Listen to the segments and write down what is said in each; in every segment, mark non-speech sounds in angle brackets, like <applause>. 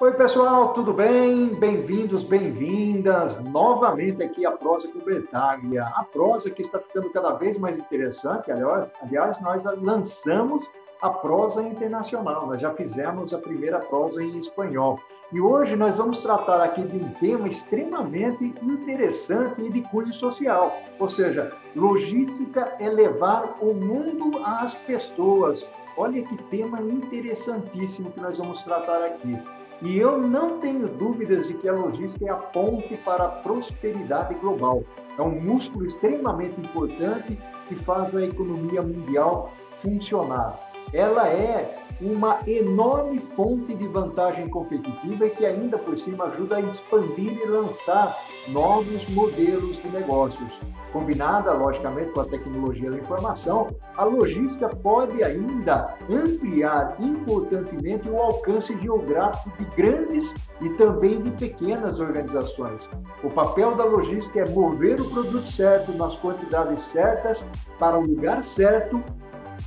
Oi, pessoal, tudo bem? Bem-vindos, bem-vindas novamente aqui à Prosa com Bretágia. A prosa que está ficando cada vez mais interessante. Aliás, aliás, nós lançamos a prosa internacional. Nós já fizemos a primeira prosa em espanhol. E hoje nós vamos tratar aqui de um tema extremamente interessante e de cunho social. Ou seja, logística é levar o mundo às pessoas. Olha que tema interessantíssimo que nós vamos tratar aqui. E eu não tenho dúvidas de que a logística é a ponte para a prosperidade global. É um músculo extremamente importante que faz a economia mundial funcionar. Ela é uma enorme fonte de vantagem competitiva e que ainda por cima ajuda a expandir e lançar novos modelos de negócios. Combinada, logicamente, com a tecnologia da informação, a logística pode ainda ampliar importantemente o alcance geográfico de grandes e também de pequenas organizações. O papel da logística é mover o produto certo nas quantidades certas para o lugar certo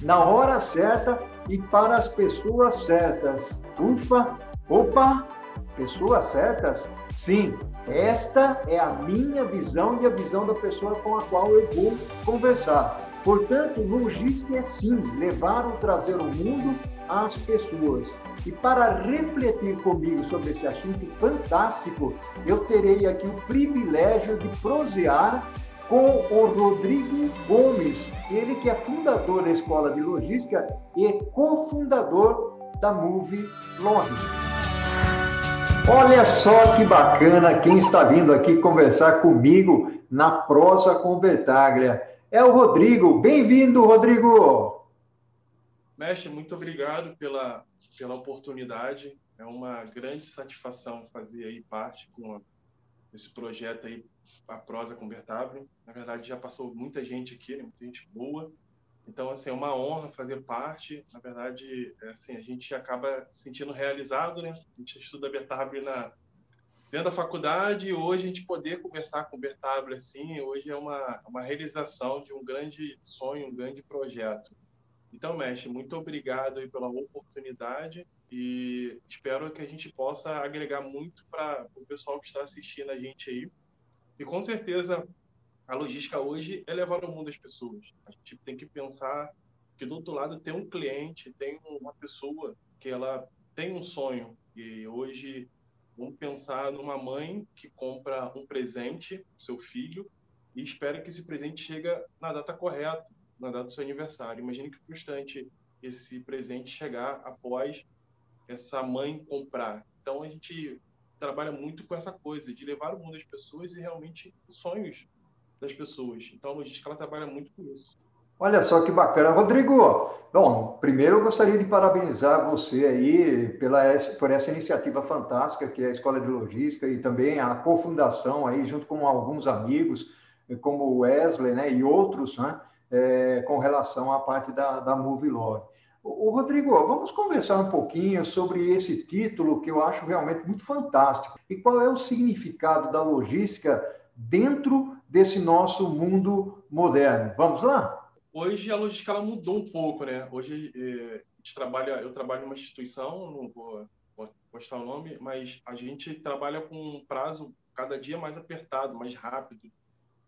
na hora certa e para as pessoas certas. Ufa! Opa! Pessoas certas? Sim, esta é a minha visão e a visão da pessoa com a qual eu vou conversar. Portanto, logística é sim levar ou trazer o mundo às pessoas. E para refletir comigo sobre esse assunto fantástico, eu terei aqui o privilégio de prosear com o Rodrigo Gomes, ele que é fundador da Escola de Logística e cofundador da Move Logis. Olha só que bacana quem está vindo aqui conversar comigo na prosa com Bertaglia. É o Rodrigo. Bem-vindo, Rodrigo. Mestre, muito obrigado pela, pela oportunidade. É uma grande satisfação fazer aí parte com esse projeto aí a prosa com Bertavio. Na verdade, já passou muita gente aqui, né? muita gente boa. Então, assim, é uma honra fazer parte. Na verdade, é assim, a gente acaba se sentindo realizado, né? A gente estuda Bertavio na dentro da faculdade e hoje a gente poder conversar com o Bertavio assim, hoje é uma, uma realização de um grande sonho, um grande projeto. Então, mestre, muito obrigado aí pela oportunidade e espero que a gente possa agregar muito para o pessoal que está assistindo a gente aí e com certeza a logística hoje é levar o mundo às pessoas. A gente tem que pensar que do outro lado tem um cliente, tem uma pessoa que ela tem um sonho. E hoje vamos pensar numa mãe que compra um presente para seu filho e espera que esse presente chegue na data correta, na data do seu aniversário. Imagine que frustrante esse presente chegar após essa mãe comprar. Então a gente trabalha muito com essa coisa de levar o mundo às pessoas e realmente os sonhos das pessoas. Então a logística ela trabalha muito com isso. Olha só que bacana. Rodrigo, bom, primeiro eu gostaria de parabenizar você aí pela, por essa iniciativa fantástica que é a Escola de Logística e também a cofundação aí, junto com alguns amigos, como o Wesley né, e outros, né, é, com relação à parte da, da Movilog. O Rodrigo, vamos conversar um pouquinho sobre esse título que eu acho realmente muito fantástico. E qual é o significado da logística dentro desse nosso mundo moderno? Vamos lá? Hoje a logística ela mudou um pouco, né? Hoje gente trabalha, eu trabalho numa instituição, não vou postar o nome, mas a gente trabalha com um prazo cada dia mais apertado, mais rápido.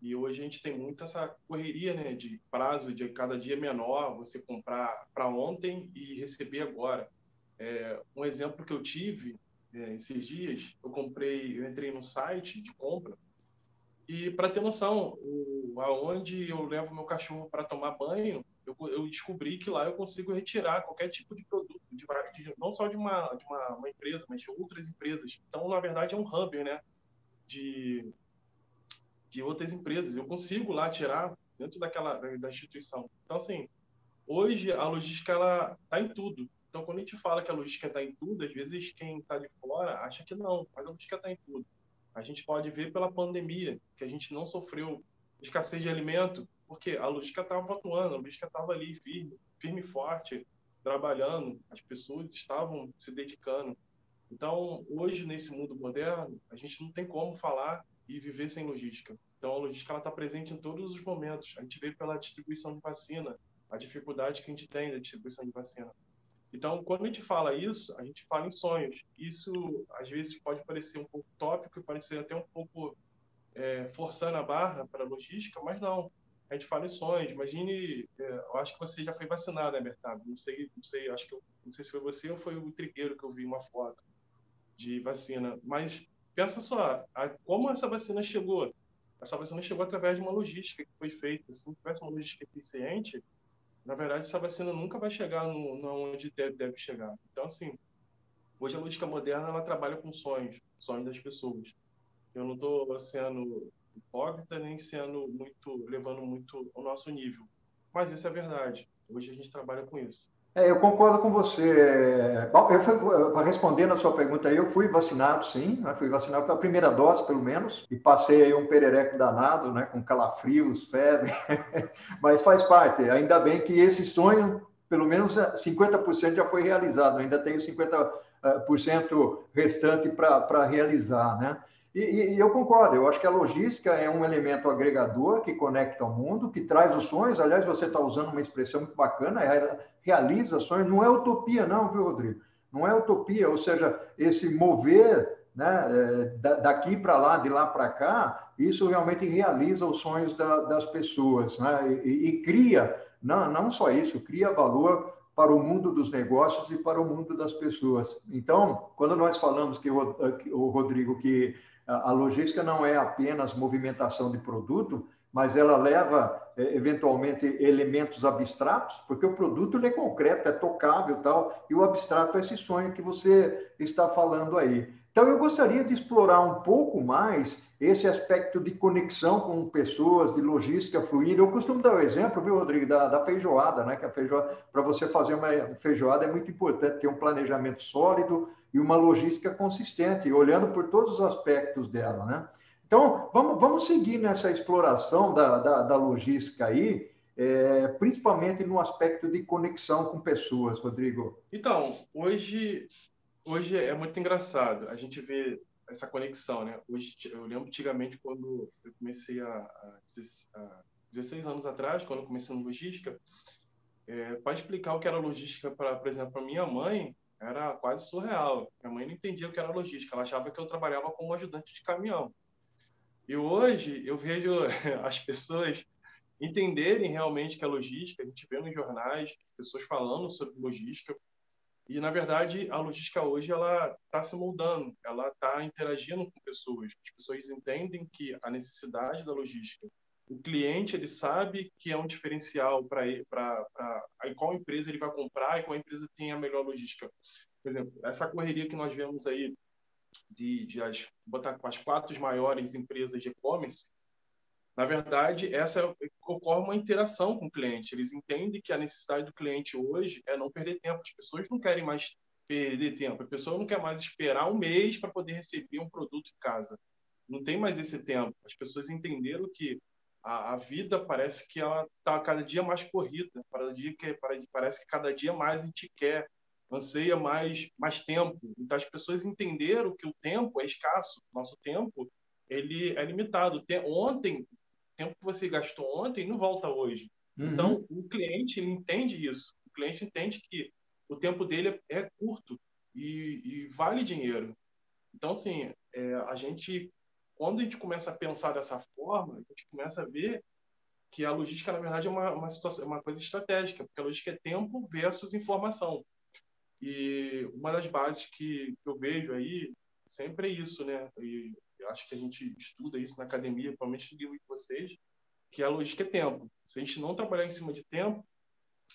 E hoje a gente tem muito essa correria, né, de prazo de cada dia menor, você comprar para ontem e receber agora. É, um exemplo que eu tive é, esses dias, eu comprei, eu entrei no site de compra e para ter noção, o, aonde eu levo meu cachorro para tomar banho, eu, eu, descobri que lá eu consigo retirar qualquer tipo de produto, de, de, não só de, uma, de uma, uma, empresa, mas de outras empresas. Então, na verdade, é um hub, né? De, de outras empresas. Eu consigo lá tirar dentro daquela da instituição. Então, assim, hoje a logística ela está em tudo. Então, quando a gente fala que a logística está em tudo, às vezes quem está de fora acha que não, mas a logística está em tudo. A gente pode ver pela pandemia que a gente não sofreu escassez de alimento, porque a logística estava atuando, a logística estava ali firme, firme e forte, trabalhando, as pessoas estavam se dedicando. Então, hoje, nesse mundo moderno, a gente não tem como falar e viver sem logística. Então, a logística está presente em todos os momentos. A gente vê pela distribuição de vacina, a dificuldade que a gente tem da distribuição de vacina. Então, quando a gente fala isso, a gente fala em sonhos. Isso, às vezes, pode parecer um pouco tópico e parecer até um pouco é, forçando a barra para a logística, mas não. A gente fala em sonhos. Imagine, é, eu acho que você já foi vacinado, né, Bertado? Não sei, não sei, acho que eu, não sei se foi você ou foi o trigueiro que eu vi uma foto de vacina. Mas pensa só, a, como essa vacina chegou? Essa vacina chegou através de uma logística que foi feita. Se não tivesse uma logística eficiente, na verdade, essa vacina nunca vai chegar no, no onde deve, deve chegar. Então, assim, hoje a logística moderna ela trabalha com sonhos, sonhos das pessoas. Eu não estou sendo hipócrita nem sendo muito levando muito o nosso nível, mas isso é verdade. Hoje a gente trabalha com isso. É, eu concordo com você. Bom, eu para responder na sua pergunta eu fui vacinado, sim, né? fui vacinado pela primeira dose, pelo menos, e passei um perereco danado, né? Com calafrios, febre, <laughs> mas faz parte. Ainda bem que esse sonho, pelo menos 50% já foi realizado, ainda tenho 50% eh, restante para realizar, né? E, e, eu concordo, eu acho que a logística é um elemento agregador que conecta ao mundo, que traz os sonhos. Aliás, você está usando uma expressão muito bacana, realiza sonhos. Não é utopia, não, viu, Rodrigo? Não é utopia, ou seja, esse mover né, é, daqui para lá, de lá para cá, isso realmente realiza os sonhos da, das pessoas né, e, e cria, não, não só isso, cria valor para o mundo dos negócios e para o mundo das pessoas. Então, quando nós falamos que o Rodrigo que a logística não é apenas movimentação de produto, mas ela leva é, eventualmente elementos abstratos, porque o produto é concreto, é tocável tal, e o abstrato é esse sonho que você está falando aí. Então eu gostaria de explorar um pouco mais esse aspecto de conexão com pessoas, de logística fluida. Eu costumo dar o exemplo, viu, Rodrigo, da, da feijoada, né? Que a feijoada, para você fazer uma feijoada é muito importante ter um planejamento sólido e uma logística consistente, olhando por todos os aspectos dela, né? Então, vamos, vamos seguir nessa exploração da, da, da logística aí, é, principalmente no aspecto de conexão com pessoas, Rodrigo. Então, hoje, hoje é muito engraçado. A gente vê essa conexão, né? Hoje, eu lembro antigamente quando eu comecei a, a, a 16 anos atrás, quando eu comecei na logística, é, para explicar o que era logística, para, por exemplo, para minha mãe, era quase surreal. Minha mãe não entendia o que era logística, ela achava que eu trabalhava como ajudante de caminhão. E hoje eu vejo <laughs> as pessoas entenderem realmente que é logística, a gente vê nos jornais pessoas falando sobre logística, e, na verdade, a logística hoje ela está se moldando, ela está interagindo com pessoas. As pessoas entendem que a necessidade da logística, o cliente ele sabe que é um diferencial para qual empresa ele vai comprar e qual empresa tem a melhor logística. Por exemplo, essa correria que nós vemos aí de, de as, botar as quatro maiores empresas de e-commerce, na verdade, essa ocorre uma interação com o cliente. Eles entendem que a necessidade do cliente hoje é não perder tempo. As pessoas não querem mais perder tempo. A pessoa não quer mais esperar um mês para poder receber um produto em casa. Não tem mais esse tempo. As pessoas entenderam que a, a vida parece que ela está cada dia mais corrida. Cada dia que, parece que cada dia mais a gente quer, anseia mais, mais tempo. Então as pessoas entenderam que o tempo é escasso. Nosso tempo ele é limitado. Ontem tempo que você gastou ontem não volta hoje. Uhum. Então, o cliente entende isso. O cliente entende que o tempo dele é, é curto e, e vale dinheiro. Então, assim, é, a gente, quando a gente começa a pensar dessa forma, a gente começa a ver que a logística, na verdade, é uma, uma, situação, uma coisa estratégica, porque a logística é tempo versus informação. E uma das bases que, que eu vejo aí sempre é isso, né? E eu acho que a gente estuda isso na academia, provavelmente no livro de vocês, que a logística é tempo. Se a gente não trabalhar em cima de tempo,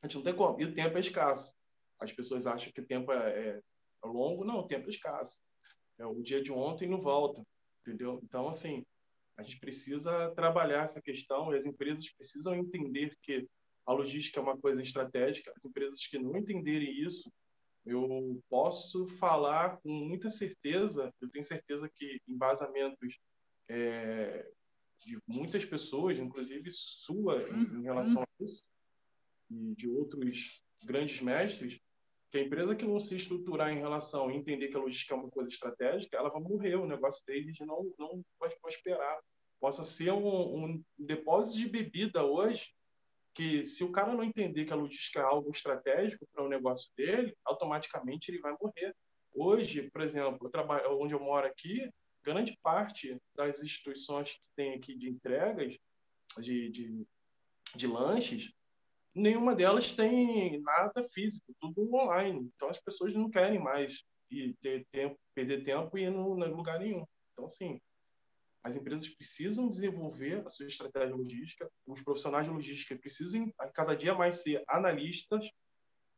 a gente não tem como. E o tempo é escasso. As pessoas acham que o tempo é, é longo. Não, o tempo é escasso. É, o dia de ontem não volta, entendeu? Então, assim, a gente precisa trabalhar essa questão e as empresas precisam entender que a logística é uma coisa estratégica. As empresas que não entenderem isso, eu posso falar com muita certeza, eu tenho certeza que embasamentos é, de muitas pessoas, inclusive sua, em, em relação a isso, e de outros grandes mestres, que a empresa que não se estruturar em relação a entender que a logística é uma coisa estratégica, ela vai morrer, o negócio deles não, não vai prosperar. Possa ser um, um depósito de bebida hoje, que se o cara não entender que a logística é algo estratégico para o negócio dele, automaticamente ele vai morrer. Hoje, por exemplo, eu trabalho, onde eu moro aqui, grande parte das instituições que tem aqui de entregas de, de, de lanches, nenhuma delas tem nada físico, tudo online. Então as pessoas não querem mais ter tempo, perder tempo e ir no lugar nenhum. Então, assim, as empresas precisam desenvolver a sua estratégia logística, os profissionais de logística precisam cada dia mais ser analistas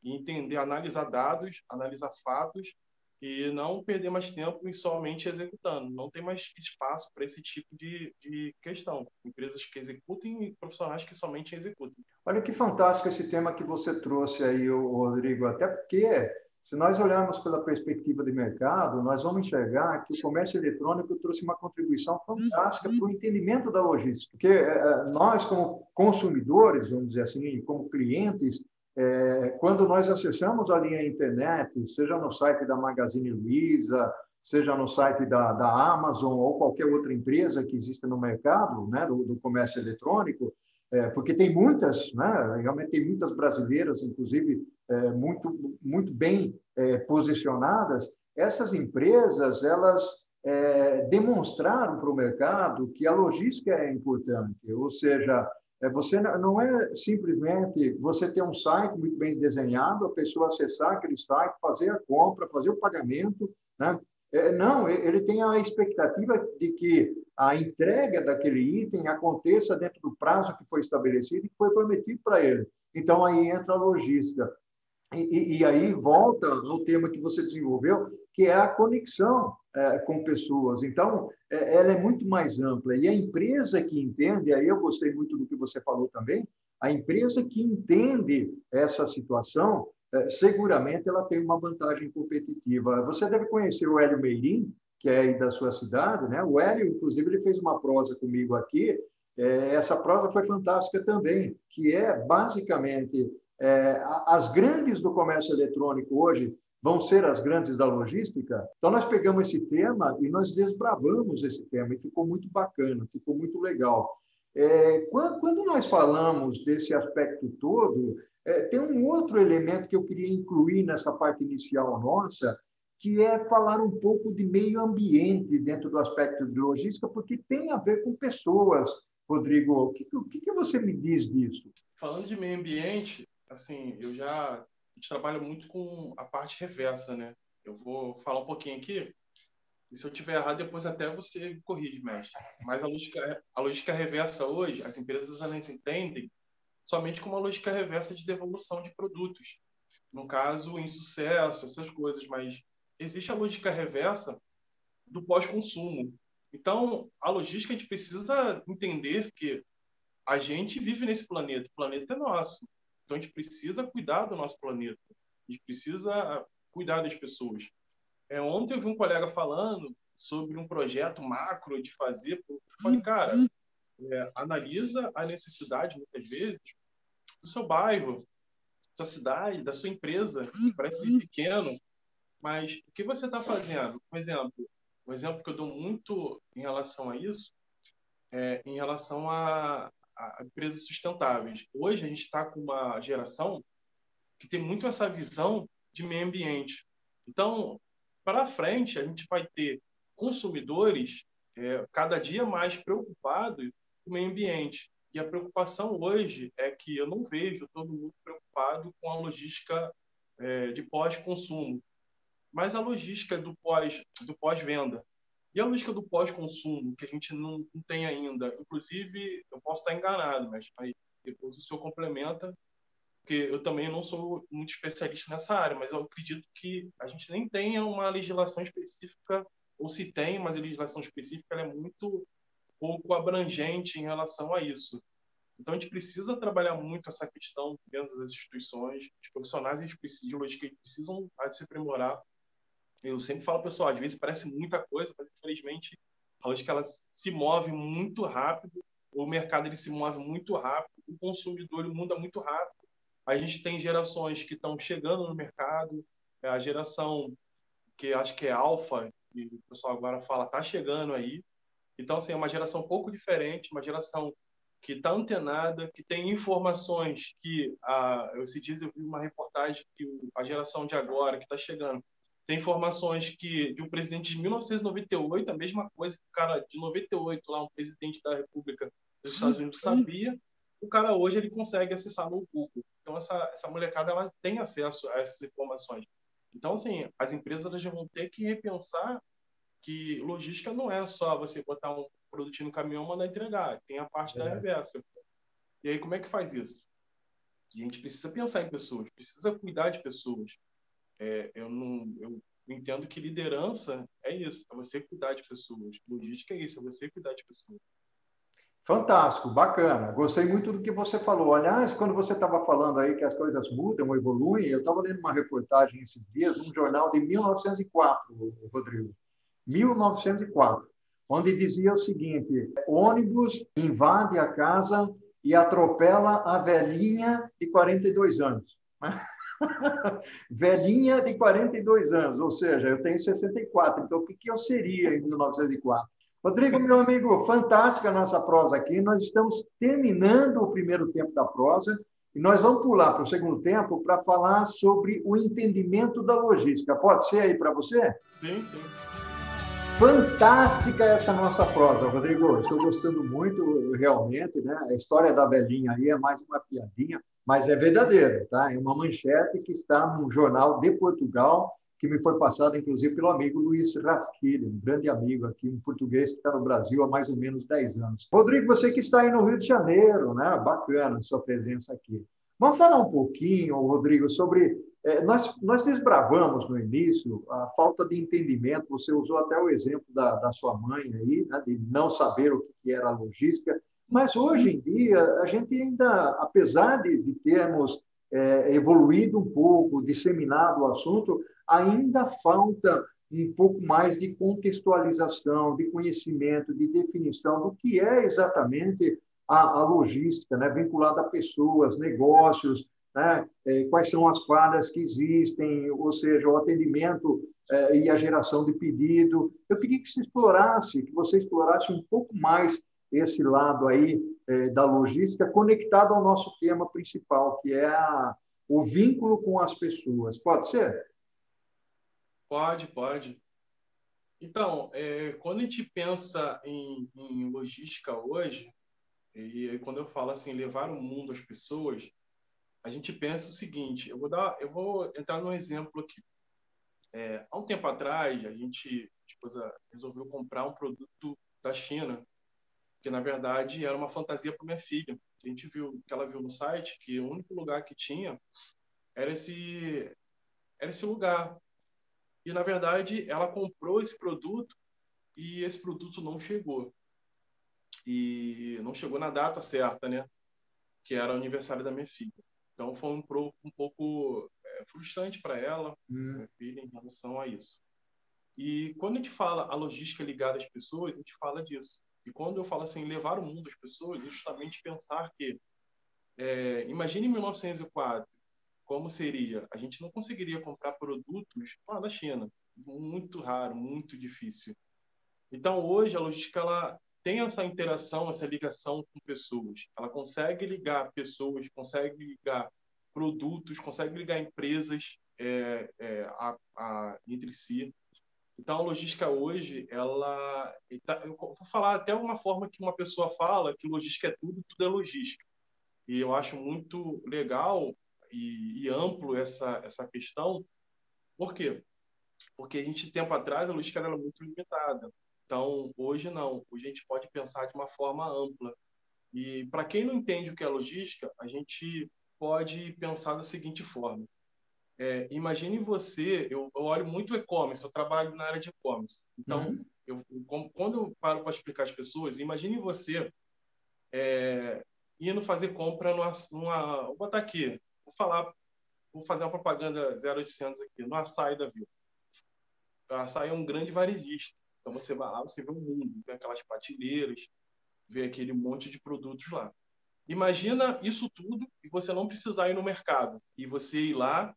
e entender, analisar dados, analisar fatos e não perder mais tempo em somente executando. Não tem mais espaço para esse tipo de, de questão. Empresas que executem e profissionais que somente executem. Olha que fantástico esse tema que você trouxe aí, Rodrigo, até porque se nós olharmos pela perspectiva de mercado, nós vamos enxergar que o comércio eletrônico trouxe uma contribuição fantástica para o entendimento da logística. Porque é, é, nós, como consumidores, vamos dizer assim, como clientes, é, quando nós acessamos a linha internet, seja no site da Magazine Luiza, seja no site da, da Amazon ou qualquer outra empresa que exista no mercado né, do, do comércio eletrônico, é, porque tem muitas, né, realmente tem muitas brasileiras, inclusive, é, muito, muito bem é, posicionadas, essas empresas, elas é, demonstraram para o mercado que a logística é importante, ou seja, é, você não é simplesmente você ter um site muito bem desenhado, a pessoa acessar aquele site, fazer a compra, fazer o pagamento, né? É, não, ele tem a expectativa de que a entrega daquele item aconteça dentro do prazo que foi estabelecido e que foi prometido para ele. Então, aí entra a logística. E, e, aí volta ao tema que você desenvolveu, que é a conexão é, com pessoas. Então, é, ela é muito mais ampla. E a empresa que entende, aí eu gostei muito do que você falou também, a empresa que entende essa situação, é, seguramente ela tem uma vantagem competitiva. Você deve conhecer o Hélio Meirim, que é da sua cidade, né? O Hélio, inclusive, ele fez uma prosa comigo aqui. É, essa prosa foi fantástica também, que é basicamente é, as grandes do comércio eletrônico hoje vão ser as grandes da logística. Então, nós pegamos esse tema e nós desbravamos esse tema e ficou muito bacana, ficou muito legal. É, quando, quando, nós falamos desse aspecto todo, é, tem um outro elemento que eu queria incluir nessa parte inicial nossa, que é falar um pouco de meio ambiente dentro do aspecto de logística, porque tem a ver com pessoas. Rodrigo, o que, o que você me diz disso? Falando de meio ambiente, assim, eu já a gente trabalha muito com a parte reversa, né? Eu vou falar um pouquinho aqui, e se eu tiver errado, depois até você corrige, mestre. Mas a lógica, a lógica reversa hoje, as empresas elas entendem somente como uma lógica reversa de devolução de produtos. No caso, em sucesso, essas coisas, mas existe a lógica reversa do pós-consumo. Então, a logística, a gente precisa entender que a gente vive nesse planeta, o planeta é nosso. Então a gente precisa cuidar do nosso planeta. A gente precisa cuidar das pessoas. É, ontem eu vi um colega falando sobre um projeto macro de fazer. Eu falei, cara, é, analisa a necessidade, muitas vezes, do seu bairro, da sua cidade, da sua empresa. Parece pequeno, mas o que você está fazendo? Por exemplo, um exemplo que eu dou muito em relação a isso é em relação a, a empresas sustentáveis. Hoje a gente está com uma geração que tem muito essa visão de meio ambiente. Então, para frente, a gente vai ter consumidores é, cada dia mais preocupados com o meio ambiente. E a preocupação hoje é que eu não vejo todo mundo preocupado com a logística é, de pós-consumo, mas a logística do pós do pós-venda. E a lógica do pós-consumo, que a gente não, não, tem ainda, inclusive, eu posso estar enganado, mas, mas depois o senhor complementa, porque eu também não sou muito especialista nessa área, mas eu acredito que a gente nem tenha uma legislação específica, ou se tem uma legislação específica, é muito pouco abrangente em relação a isso. Então, a gente precisa trabalhar muito essa questão dentro das instituições, os profissionais de logística precisam se aprimorar eu sempre falo, pessoal, às vezes parece muita coisa, mas infelizmente a lógica ela se move muito rápido, o mercado ele se move muito rápido, o consumidor ele muda muito rápido. A gente tem gerações que estão chegando no mercado, a geração que acho que é alfa, e o pessoal agora fala, está chegando aí. Então, assim, é uma geração um pouco diferente, uma geração que está antenada, que tem informações que, a, esses dias eu vi uma reportagem que a geração de agora, que está chegando, tem informações que de um presidente de 1998, a mesma coisa que o cara de 98 lá, um presidente da República dos Estados Unidos sabia, o cara hoje ele consegue acessar no Google. Então essa essa molecada ela tem acesso a essas informações. Então assim, as empresas já vão ter que repensar que logística não é só você botar um produtinho no caminhão e mandar entregar, tem a parte é. da reversa. E aí como é que faz isso? A gente precisa pensar em pessoas, precisa cuidar de pessoas. É, eu não eu entendo que liderança é isso, é você cuidar de pessoas. Logística é isso, é você cuidar de pessoas. Fantástico, bacana. Gostei muito do que você falou. Aliás, quando você estava falando aí que as coisas mudam, evoluem, eu estava lendo uma reportagem esses dias, num jornal de 1904, Rodrigo. 1904, onde dizia o seguinte: ônibus invade a casa e atropela a velhinha de 42 anos. <laughs> velhinha de 42 anos, ou seja, eu tenho 64, então o que eu seria em 1904? Rodrigo, meu amigo, fantástica a nossa prosa aqui. Nós estamos terminando o primeiro tempo da prosa e nós vamos pular para o segundo tempo para falar sobre o entendimento da logística. Pode ser aí para você? Sim, sim. Fantástica essa nossa prosa, Rodrigo. Estou gostando muito, realmente. Né? A história da velhinha aí é mais uma piadinha, mas é verdadeira. Tá? É uma manchete que está num jornal de Portugal que me foi passada, inclusive, pelo amigo Luiz Rasquilha, um grande amigo aqui, um português que está no Brasil há mais ou menos 10 anos. Rodrigo, você que está aí no Rio de Janeiro, né? bacana a sua presença aqui. Vamos falar um pouquinho, Rodrigo, sobre. É, nós, nós desbravamos no início a falta de entendimento, você usou até o exemplo da, da sua mãe aí, né, de não saber o que era logística, mas hoje em dia a gente ainda, apesar de, de termos é, evoluído um pouco, disseminado o assunto, ainda falta um pouco mais de contextualização, de conhecimento, de definição do que é exatamente a, a logística, né? vinculada a pessoas, negócios, né? É, quais são as falhas que existem, ou seja, o atendimento é, e a geração de pedido. Eu queria que você explorasse, que você explorasse um pouco mais esse lado aí é, da logística conectado ao nosso tema principal, que é a, o vínculo com as pessoas. Pode ser? Pode, pode. Então, é, quando a gente pensa em, em logística hoje, e quando eu falo assim, levar o mundo às pessoas, a gente pensa o seguinte, eu vou dar, eu vou entrar num exemplo aqui. É, há um tempo atrás, a gente, resolveu comprar um produto da China, que na verdade era uma fantasia para minha filha. A gente viu, que ela viu no site, que o único lugar que tinha era esse, era esse lugar e na verdade ela comprou esse produto e esse produto não chegou. E não chegou na data certa, né? Que era o aniversário da minha filha. Então foi um, pro, um pouco é, frustrante para ela, hum. minha filha, em relação a isso. E quando a gente fala a logística ligada às pessoas, a gente fala disso. E quando eu falo assim, levar o mundo às pessoas, é justamente pensar que, é, imagine 1904, como seria? A gente não conseguiria comprar produtos lá da China. Muito raro, muito difícil. Então, hoje, a logística ela tem essa interação, essa ligação com pessoas. Ela consegue ligar pessoas, consegue ligar produtos, consegue ligar empresas é, é, a, a, entre si. Então, a logística hoje, ela. Tá, eu vou falar até uma forma que uma pessoa fala que logística é tudo, tudo é logística. E eu acho muito legal e, e amplo essa, essa questão. Por quê? Porque a gente, tempo atrás, a logística era muito limitada. Então, hoje não. Hoje a gente pode pensar de uma forma ampla. E para quem não entende o que é logística, a gente pode pensar da seguinte forma. É, imagine você, eu, eu olho muito e-commerce, eu trabalho na área de e-commerce. Então, uhum. eu, quando eu paro para explicar às pessoas, imagine você é, indo fazer compra numa, numa, vou botar aqui, Vou falar, vou fazer uma propaganda 0800 aqui, no açaí da Vila. O açaí é um grande varejista. Então você vai lá, você vê o mundo, vê aquelas patineiras, vê aquele monte de produtos lá. Imagina isso tudo e você não precisar ir no mercado e você ir lá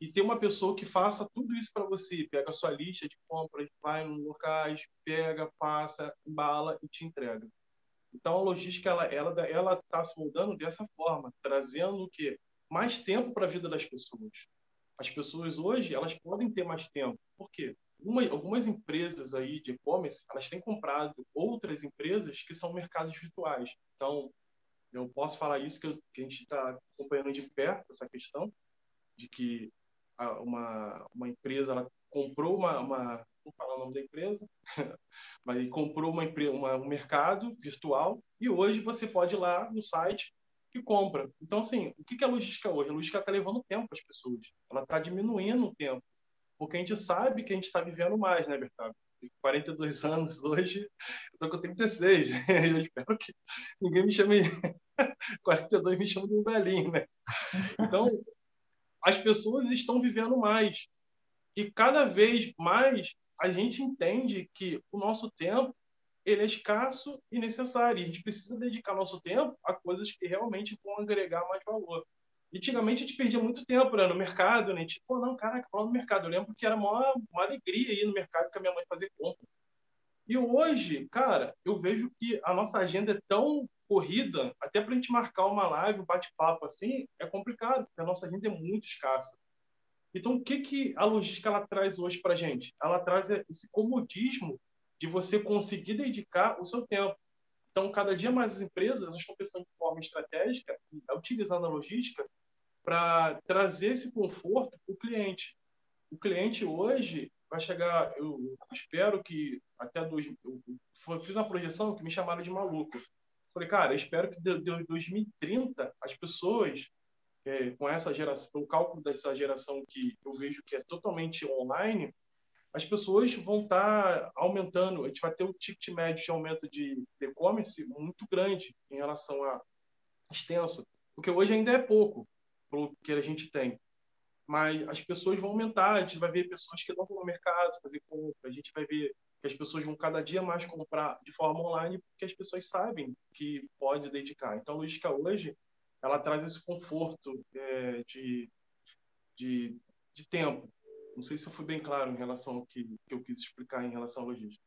e ter uma pessoa que faça tudo isso para você, pega a sua lista de compras, vai nos locais, pega, passa, embala e te entrega. Então a logística ela ela ela está se moldando dessa forma, trazendo o que mais tempo para a vida das pessoas. As pessoas hoje elas podem ter mais tempo. Por quê? Uma, algumas empresas aí de e-commerce elas têm comprado outras empresas que são mercados virtuais. Então eu posso falar isso que, eu, que a gente está acompanhando de perto essa questão de que uma, uma empresa ela comprou uma, uma vou falar o nome da empresa, <laughs> mas comprou uma, uma, um mercado virtual e hoje você pode ir lá no site e compra. Então, assim, o que é a logística hoje? A logística está levando tempo para as pessoas. Ela está diminuindo o tempo. Porque a gente sabe que a gente está vivendo mais, né, Bertado? 42 anos <laughs> hoje, eu estou com 36. <laughs> Eu espero que ninguém me chame. 42 me chama de um velhinho, né? Então, as pessoas estão vivendo mais. E cada vez mais a gente entende que o nosso tempo ele é escasso e necessário. A gente precisa dedicar nosso tempo a coisas que realmente vão agregar mais valor. Antigamente a gente perdia muito tempo né, no mercado, né? Tipo, não, caraca, falando no mercado. Eu lembro que era uma, uma alegria ir no mercado com a minha mãe fazer compra. E hoje, cara, eu vejo que a nossa agenda é tão corrida, até para a gente marcar uma live, um bate-papo assim, é complicado, porque a nossa agenda é muito escassa. Então, o que, que a logística ela traz hoje para a gente? Ela traz esse comodismo de você conseguir dedicar o seu tempo. Então, cada dia mais as empresas estão pensando de forma estratégica, utilizando a logística para trazer esse conforto para o cliente. O cliente hoje vai chegar, eu espero que até dois, eu fiz uma projeção que me chamaram de maluco. Falei, cara, eu espero que de, de 2030 as pessoas é, com essa geração, o cálculo dessa geração que eu vejo que é totalmente online, as pessoas vão estar tá aumentando. A gente vai ter o ticket médio de aumento de e-commerce muito grande em relação a extenso, porque hoje ainda é pouco pelo que a gente tem. Mas as pessoas vão aumentar, a gente vai ver pessoas que não vão no mercado fazer compra, a gente vai ver que as pessoas vão cada dia mais comprar de forma online, porque as pessoas sabem que pode dedicar. Então, a logística hoje, ela traz esse conforto é, de, de, de tempo. Não sei se eu fui bem claro em relação ao que, que eu quis explicar em relação à logística.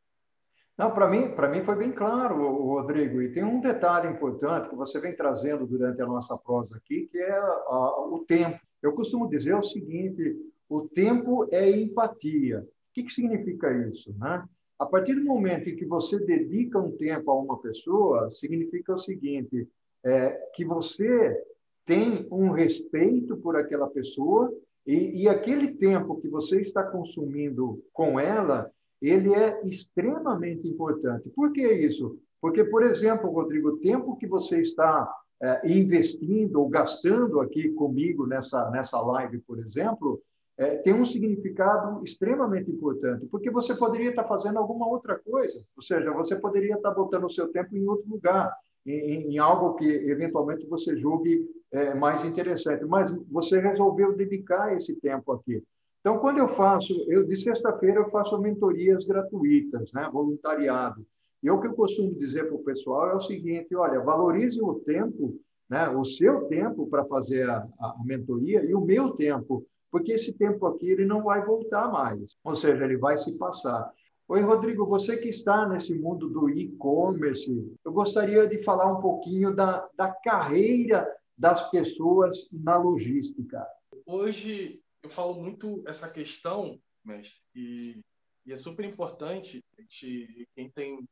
Não, para mim, para mim foi bem claro, Rodrigo. E tem um detalhe importante que você vem trazendo durante a nossa prosa aqui, que é a, o tempo. Eu costumo dizer o seguinte: o tempo é empatia. O que, que significa isso, né? A partir do momento em que você dedica um tempo a uma pessoa, significa o seguinte: é, que você tem um respeito por aquela pessoa e, e aquele tempo que você está consumindo com ela, ele é extremamente importante. Por que isso? Porque, por exemplo, Rodrigo, o tempo que você está é, investindo ou gastando aqui comigo nessa, nessa live, por exemplo, é, tem um significado extremamente importante, porque você poderia estar fazendo alguma outra coisa, ou seja, você poderia estar botando o seu tempo em outro lugar em, em algo que eventualmente você julgue é, mais interessante. Mas você resolveu dedicar esse tempo aqui. Então, quando eu faço, eu de sexta-feira eu faço mentorias gratuitas, né, voluntariado. E o que eu costumo dizer para o pessoal é o seguinte: olha, valorize o tempo, né, o seu tempo para fazer a, a mentoria e o meu tempo, porque esse tempo aqui ele não vai voltar mais, ou seja, ele vai se passar. Oi, Rodrigo, você que está nesse mundo do e-commerce, eu gostaria de falar um pouquinho da, da carreira das pessoas na logística. Hoje eu falo muito essa questão, mestre, e, e é super importante de quem tem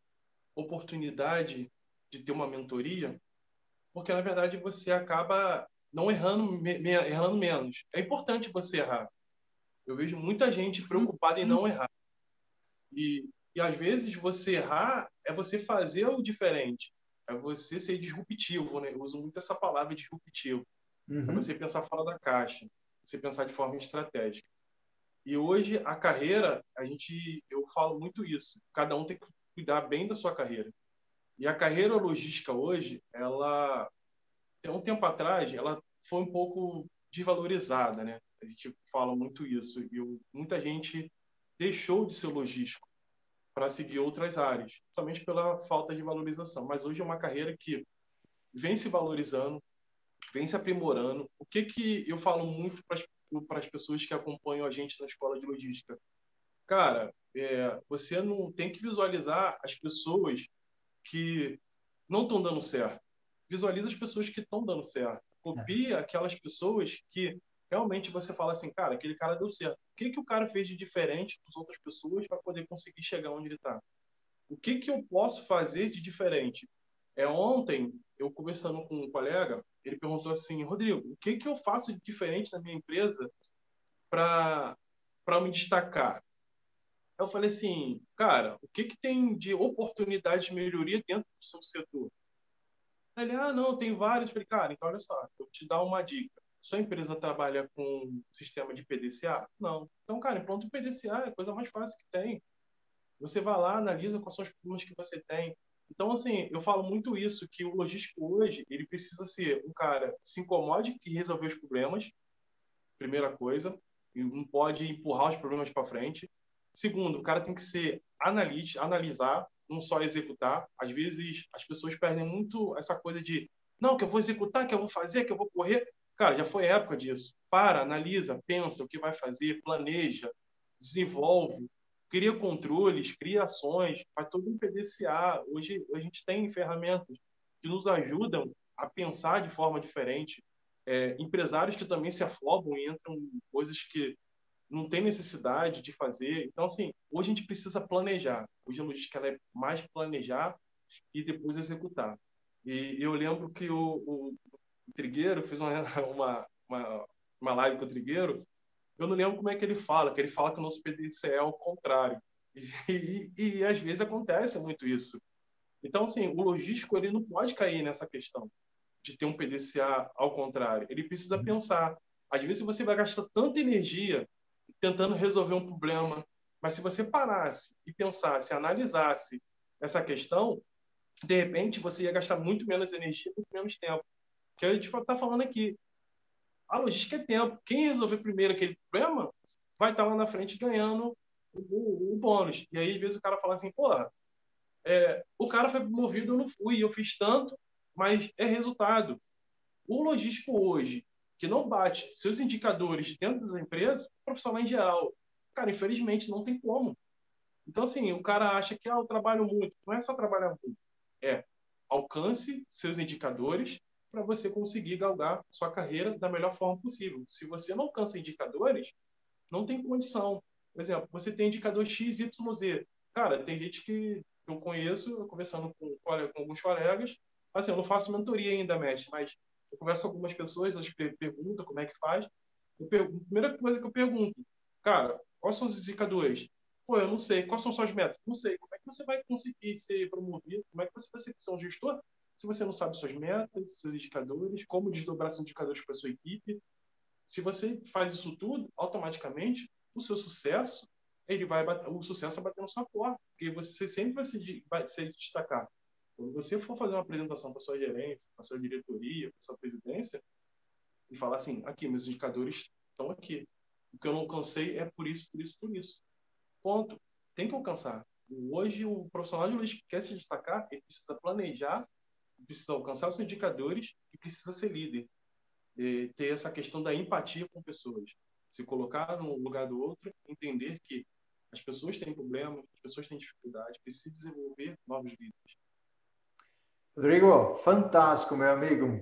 oportunidade de ter uma mentoria, porque na verdade você acaba não errando, me, errando menos. É importante você errar. Eu vejo muita gente preocupada em não errar. E, e às vezes você errar é você fazer o diferente, é você ser disruptivo, né? Eu uso muito essa palavra disruptivo. É uhum. É você pensar fora da caixa, você pensar de forma estratégica. E hoje a carreira, a gente, eu falo muito isso. Cada um tem que cuidar bem da sua carreira. E a carreira logística hoje, ela, um tempo atrás, ela foi um pouco desvalorizada, né? A gente fala muito isso. E muita gente deixou de ser logístico para seguir outras áreas, somente pela falta de valorização. Mas hoje é uma carreira que vem se valorizando, vem se aprimorando. O que que eu falo muito para as pessoas que acompanham a gente na escola de logística? Cara, é, você não tem que visualizar as pessoas que não estão dando certo. Visualiza as pessoas que estão dando certo. Copia é. aquelas pessoas que realmente você fala assim, cara, aquele cara deu certo. O que, que o cara fez de diferente das outras pessoas para poder conseguir chegar onde ele está? O que, que eu posso fazer de diferente? É ontem, eu conversando com um colega, ele perguntou assim, Rodrigo, o que, que eu faço de diferente na minha empresa para me destacar? Eu falei assim, cara, o que, que tem de oportunidade de melhoria dentro do seu setor? Ele, ah, não, tem vários. Falei, cara, então olha só, eu vou te dar uma dica. Sua empresa trabalha com sistema de PDCA? Não. Então, cara, pronto, o PDCA é a coisa mais fácil que tem. Você vai lá, analisa quais são os problemas que você tem. Então, assim, eu falo muito isso, que o logístico hoje, ele precisa ser um cara que se incomode e resolver os problemas, primeira coisa, e não pode empurrar os problemas para frente. Segundo, o cara tem que ser analista, analisar, não só executar. Às vezes, as pessoas perdem muito essa coisa de não, que eu vou executar, que eu vou fazer, que eu vou correr. Cara, já foi época disso. Para, analisa, pensa o que vai fazer, planeja, desenvolve, cria controles, cria ações, faz todo um PDCA. Hoje a gente tem ferramentas que nos ajudam a pensar de forma diferente. É, empresários que também se afobam e entram em coisas que não tem necessidade de fazer. Então, assim, hoje a gente precisa planejar. Hoje a logística é mais planejar e depois executar. E eu lembro que o, o, o Trigueiro fez uma, <laughs> uma, uma, uma live com o Trigueiro eu não lembro como é que ele fala, que ele fala que o nosso PDCA é o contrário. E, e, e, às vezes acontece muito isso. Então, assim, o logístico ele não pode cair nessa questão de ter um PDCA ao contrário. Ele precisa uhum. pensar. Às vezes você vai gastar tanta energia tentando resolver um problema, mas se você parasse e pensasse, analisasse essa questão, de repente você ia gastar muito menos energia, muito menos tempo. Que a gente está falando aqui. A logística é tempo. Quem resolver primeiro aquele problema vai estar lá na frente ganhando o, o, o bônus. E aí, às vezes, o cara fala assim, porra, é, o cara foi promovido, eu não fui, eu fiz tanto, mas é resultado. O logístico hoje, que não bate seus indicadores dentro das empresas, profissional em geral, cara, infelizmente não tem como. Então, assim, o cara acha que ah, eu trabalho muito. Não é só trabalhar muito. É alcance seus indicadores para você conseguir galgar sua carreira da melhor forma possível. Se você não alcança indicadores, não tem condição. Por exemplo, você tem indicador X, Y, Z. Cara, tem gente que eu conheço, conversando com, com alguns colegas, assim, eu não faço mentoria ainda, mestre, mas eu converso com algumas pessoas, elas perguntam como é que faz. Pergunto, a primeira coisa que eu pergunto, cara, quais são os indicadores? Pô, eu não sei. Quais são suas metas? Não sei. Como é que você vai conseguir ser promovido? Como é que você vai ser um gestor se você não sabe suas metas, seus indicadores, como desdobrar seus indicadores para sua equipe. Se você faz isso tudo, automaticamente, o seu sucesso, ele vai bater, o sucesso vai bater na sua porta, porque você sempre vai se, vai se destacar. Quando você for fazer uma apresentação para sua gerência, para sua diretoria, para sua presidência, e falar assim, aqui, meus indicadores estão aqui. O que eu não alcancei é por isso, por isso, por isso. Ponto. Tem que alcançar. Hoje, o profissional de logística que quer se destacar, ele precisa planejar precisa alcançar os indicadores e precisa ser líder. E ter essa questão da empatia com pessoas. Se colocar no lugar do outro, entender que as pessoas têm problemas, as pessoas têm dificuldade, precisa desenvolver novos líderes. Rodrigo, fantástico, meu amigo.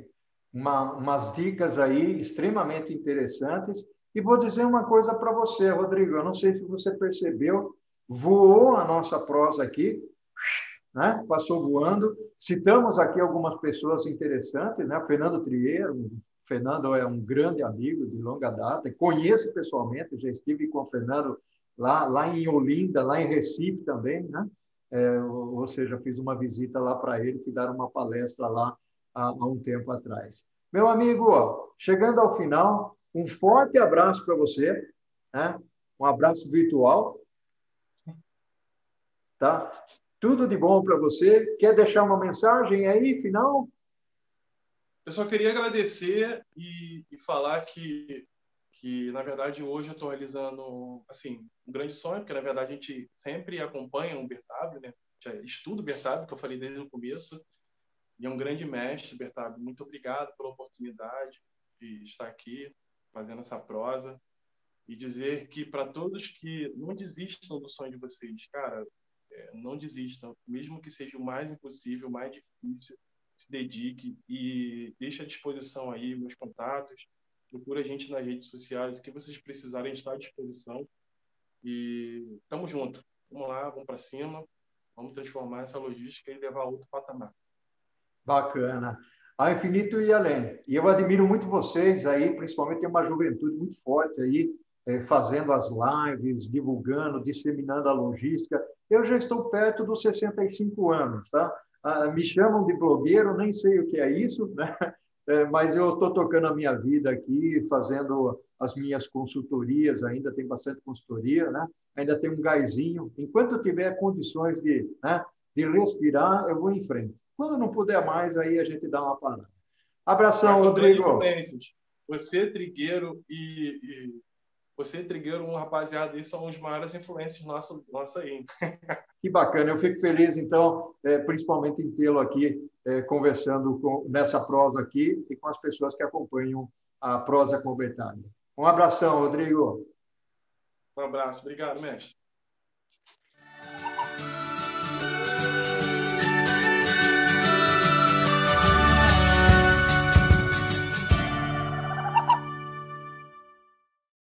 Uma, umas dicas aí extremamente interessantes. E vou dizer uma coisa para você, Rodrigo. Eu não sei se você percebeu, voou a nossa prosa aqui né? passou voando. Citamos aqui algumas pessoas interessantes, né? Fernando Trieiro, o Fernando é um grande amigo de longa data, conheço pessoalmente, já estive com o Fernando lá, lá em Olinda, lá em Recife também, né? É, ou seja, fiz uma visita lá para ele, fui dar uma palestra lá há, há um tempo atrás. Meu amigo, ó, chegando ao final, um forte abraço para você, né? um abraço virtual, tá? Tudo de bom para você. Quer deixar uma mensagem aí, final? Eu só queria agradecer e, e falar que, que, na verdade, hoje eu estou realizando assim, um grande sonho, porque, na verdade, a gente sempre acompanha o Bertable, né? estuda o Bertable, que eu falei desde o começo, e é um grande mestre, Bertable. Muito obrigado pela oportunidade de estar aqui fazendo essa prosa e dizer que para todos que não desistam do sonho de vocês, cara, é, não desista, mesmo que seja o mais impossível, o mais difícil, se dedique e deixe à disposição aí meus contatos, procura a gente nas redes sociais, o que vocês precisarem está à disposição. E tamo junto. Vamos lá, vamos para cima, vamos transformar essa logística e levar a outro patamar. Bacana. Ao infinito e além. E eu admiro muito vocês aí, principalmente tem uma juventude muito forte aí, é, fazendo as lives, divulgando, disseminando a logística. Eu já estou perto dos 65 anos, tá? Ah, me chamam de blogueiro, nem sei o que é isso, né? É, mas eu estou tocando a minha vida aqui, fazendo as minhas consultorias, ainda tem bastante consultoria, né? ainda tem um gásinho. Enquanto eu tiver condições de, né, de respirar, eu vou em frente. Quando não puder mais, aí a gente dá uma parada. Abração, Rodrigo. Você, Trigueiro e, e você, Trigueiro, um rapaziada aí, são os maiores influências nossa, nossa aí. <laughs> que bacana, eu fico feliz, então, é, principalmente em tê-lo aqui, é, conversando com, nessa prosa aqui e com as pessoas que acompanham a prosa com o Betânia. Um abração, Rodrigo. Um abraço, obrigado, mestre.